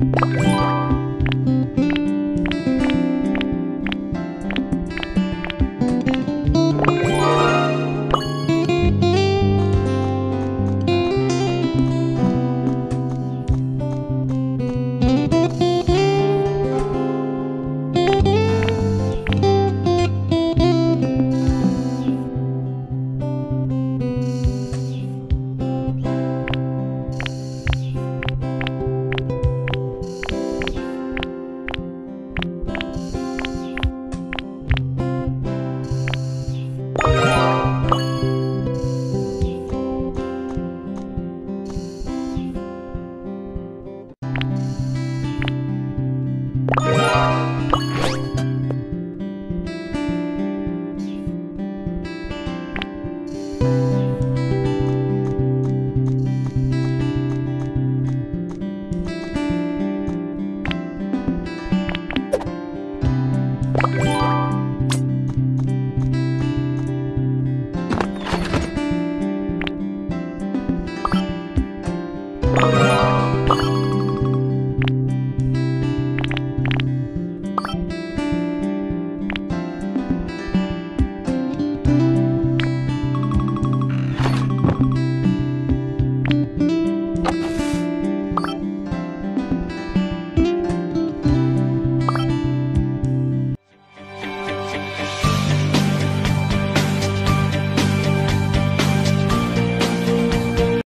you Bye.